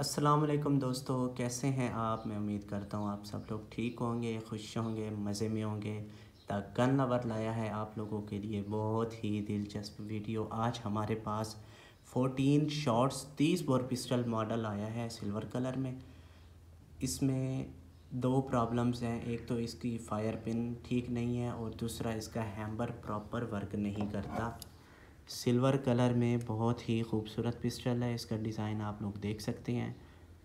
अस्सलाम वालेकुम दोस्तों, कैसे हैं आप? मैं उम्मीद करता हूँ आप सब लोग ठीक होंगे, खुश होंगे, मज़े में होंगे। द गन लवर लाया है आप लोगों के लिए बहुत ही दिलचस्प वीडियो। आज हमारे पास 14 शॉट्स 30 बोर पिस्टल मॉडल आया है सिल्वर कलर में। इसमें दो प्रॉब्लम्स हैं, एक तो इसकी फायर पिन ठीक नहीं है और दूसरा इसका हैम्बर प्रॉपर वर्क नहीं करता। सिल्वर कलर में बहुत ही खूबसूरत पिस्टल है। इसका डिज़ाइन आप लोग देख सकते हैं।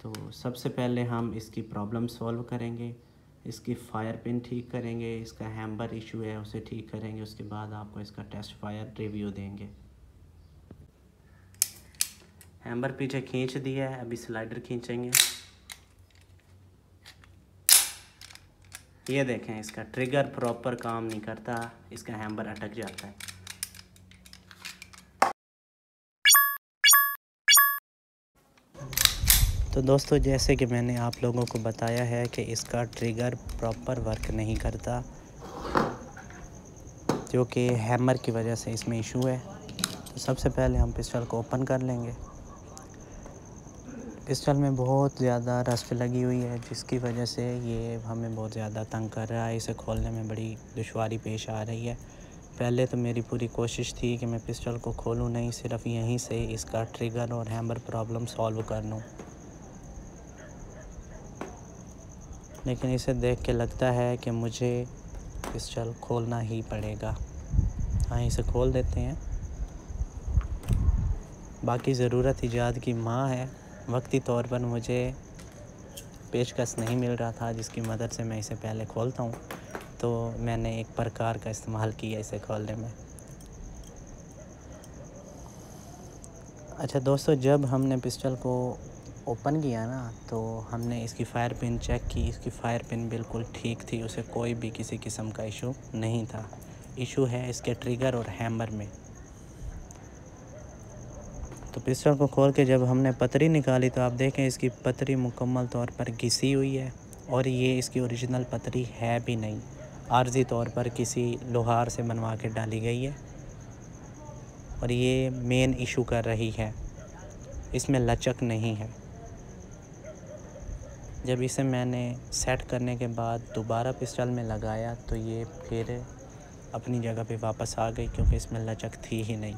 तो सबसे पहले हम इसकी प्रॉब्लम सॉल्व करेंगे। इसकी फायर पिन ठीक करेंगे। इसका हैम्बर इशू है, उसे ठीक करेंगे। उसके बाद आपको इसका टेस्ट फायर रिव्यू देंगे। हैम्बर पीछे खींच दिया है। अभी स्लाइडर खींचेंगे। ये देखें, इसका ट्रिगर प्रॉपर काम नहीं करता। इसका हैम्बर अटक जाता है। तो दोस्तों, जैसे कि मैंने आप लोगों को बताया है कि इसका ट्रिगर प्रॉपर वर्क नहीं करता, जो कि हैमर की वजह से इसमें इशू है। तो सबसे पहले हम पिस्टल को ओपन कर लेंगे। पिस्टल में बहुत ज़्यादा रस्ट लगी हुई है, जिसकी वजह से ये हमें बहुत ज़्यादा तंग कर रहा है। इसे खोलने में बड़ी दुशारी पेश आ रही है। पहले तो मेरी पूरी कोशिश थी कि मैं पिस्टल को खोलूँ, नहीं, सिर्फ़ यहीं से इसका ट्रिगर और हैमर प्रॉब्लम सॉल्व कर लूँ। लेकिन इसे देख के लगता है कि मुझे पिस्टल खोलना ही पड़ेगा। हाँ इसे खोल देते हैं। बाकी ज़रूरत ईजाद की माँ है। वक्ती तौर पर मुझे पेशकश नहीं मिल रहा था, जिसकी मदद से मैं इसे पहले खोलता हूँ। तो मैंने एक प्रकार का इस्तेमाल किया इसे खोलने में। अच्छा दोस्तों, जब हमने पिस्टल को ओपन किया ना तो हमने इसकी फ़ायर पिन चेक की। इसकी फ़ायर पिन बिल्कुल ठीक थी, उसे कोई भी किसी किस्म का इशू नहीं था। इशू है इसके ट्रिगर और हैमर में। तो पिस्टल को खोल के जब हमने पतरी निकाली तो आप देखें इसकी पतरी मुकम्मल तौर पर घिसी हुई है, और ये इसकी ओरिजिनल पतरी है भी नहीं। आर्जी तौर पर किसी लोहार से बनवा के डाली गई है, और ये मेन इशू कर रही है। इसमें लचक नहीं है। जब इसे मैंने सेट करने के बाद दोबारा पिस्टल में लगाया तो ये फिर अपनी जगह पे वापस आ गई, क्योंकि इसमें लचक थी ही नहीं।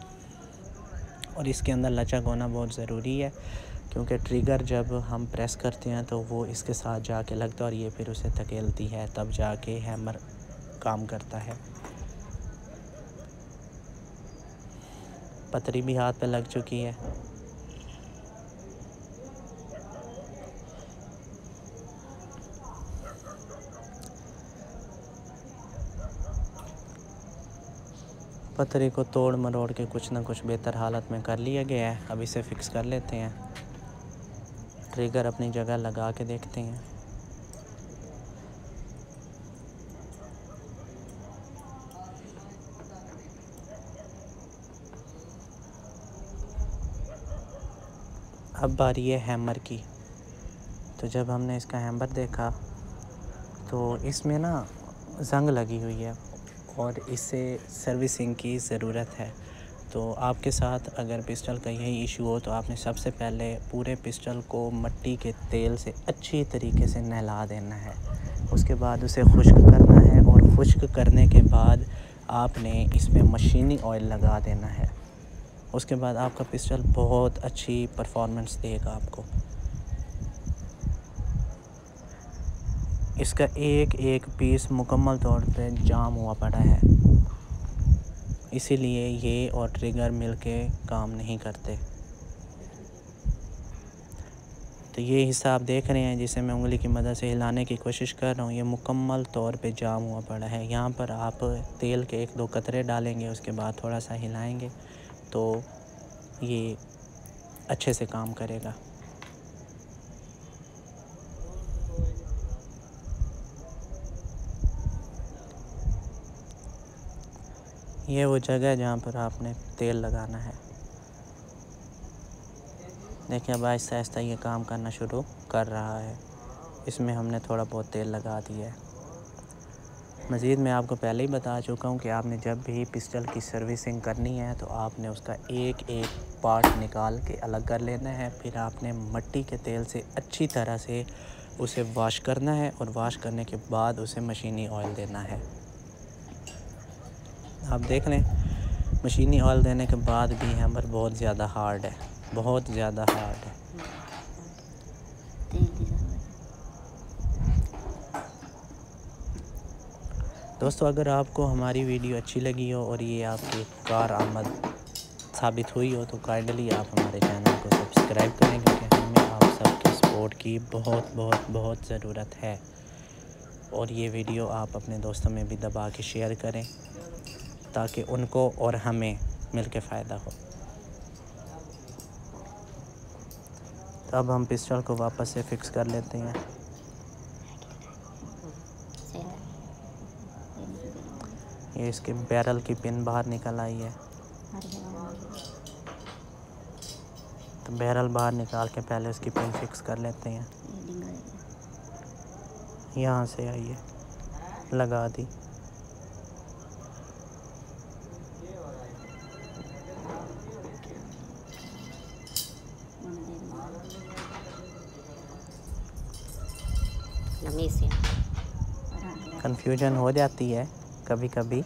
और इसके अंदर लचक होना बहुत ज़रूरी है, क्योंकि ट्रिगर जब हम प्रेस करते हैं तो वो इसके साथ जाके लगता है, और ये फिर उसे धकेलती है, तब जाके हैमर काम करता है। पतरी भी हाथ पे लग चुकी है। पतरी को तोड़ मरोड़ के कुछ ना कुछ बेहतर हालत में कर लिया गया है। अब इसे फिक्स कर लेते हैं। ट्रिगर अपनी जगह लगा के देखते हैं। अब बारी है हैमर की। तो जब हमने इसका हैमर देखा तो इसमें ना, जंग लगी हुई है। और इसे सर्विसिंग की ज़रूरत है। तो आपके साथ अगर पिस्टल का यही इशू हो तो आपने सबसे पहले पूरे पिस्टल को मट्टी के तेल से अच्छी तरीके से नहला देना है। उसके बाद उसे खुश्क करना है और खुश्क करने के बाद आपने इसमें मशीनी ऑयल लगा देना है। उसके बाद आपका पिस्टल बहुत अच्छी परफॉर्मेंस देगा आपको। इसका एक एक पीस मुकम्मल तौर पे जाम हुआ पड़ा है। इसीलिए ये और ट्रिगर मिलके काम नहीं करते। तो ये हिस्सा आप देख रहे हैं, जिसे मैं उंगली की मदद से हिलाने की कोशिश कर रहा हूँ। ये मुकम्मल तौर पे जाम हुआ पड़ा है। यहाँ पर आप तेल के एक दो कतरे डालेंगे, उसके बाद थोड़ा सा हिलाएँगे तो ये अच्छे से काम करेगा। ये वो जगह है जहाँ पर आपने तेल लगाना है। देखिए अब आहिस्ता आहिस्ता ये काम करना शुरू कर रहा है। इसमें हमने थोड़ा बहुत तेल लगा दिया है। मज़ीद मैं आपको पहले ही बता चुका हूँ कि आपने जब भी पिस्टल की सर्विसिंग करनी है तो आपने उसका एक एक पार्ट निकाल के अलग कर लेना है। फिर आपने मट्टी के तेल से अच्छी तरह से उसे वॉश करना है और वॉश करने के बाद उसे मशीनी ऑयल देना है। आप देख लें, मशीनी ऑयल देने के बाद भी हैमर बहुत ज़्यादा हार्ड है, बहुत ज़्यादा हार्ड है। दोस्तों, अगर आपको हमारी वीडियो अच्छी लगी हो और ये आपकी कार आमद साबित हुई हो तो काइंडली आप हमारे चैनल को सब्सक्राइब करें, क्योंकि हमें आप सबके सपोर्ट की बहुत बहुत बहुत ज़रूरत है। और ये वीडियो आप अपने दोस्तों में भी दबा के शेयर करें। ताकि उनको और हमें मिल के फ़ायदा हो। तो अब हम पिस्टल को वापस से फिक्स कर लेते हैं। ये इसके बैरल की पिन बाहर निकल आई है। तो बैरल बाहर निकाल के पहले उसकी पिन फिक्स कर लेते हैं। यहाँ से आइए लगा दी। कंफ्यूजन हो जाती है कभी कभी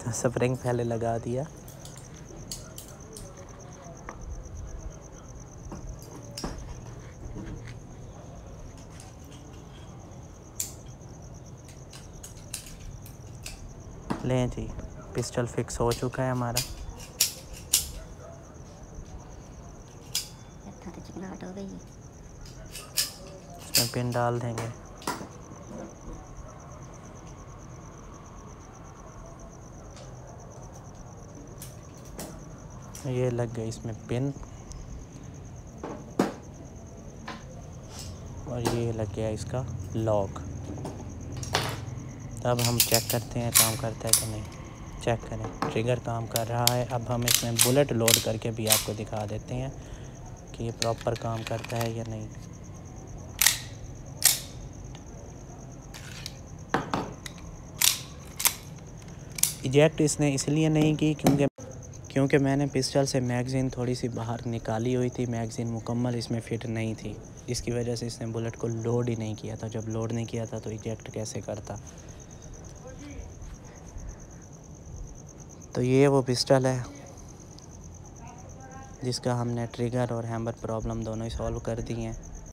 तो स्प्रिंग पहले लगा दिया। लें जी पिस्टल फिक्स हो चुका है हमारा। इसमें पिन डाल देंगे। ये लग गई इसमें पिन। और ये लग गया इसका लॉक। अब हम चेक करते हैं काम करता है कि नहीं। चेक करें। ट्रिगर काम कर रहा है। अब हम इसमें बुलेट लोड करके भी आपको दिखा देते हैं कि ये प्रॉपर काम करता है या नहीं। इजेक्ट इसने इसलिए नहीं की क्योंकि क्योंकि मैंने पिस्टल से मैगज़ीन थोड़ी सी बाहर निकाली हुई थी, मैगज़ीन मुकम्मल इसमें फ़िट नहीं थी। जिसकी वजह से इसने बुलेट को लोड ही नहीं किया था। जब लोड नहीं किया था तो इजेक्ट कैसे करता? तो ये वो पिस्टल है, जिसका हमने ट्रिगर और हैमर प्रॉब्लम दोनों ही सॉल्व कर दी हैं।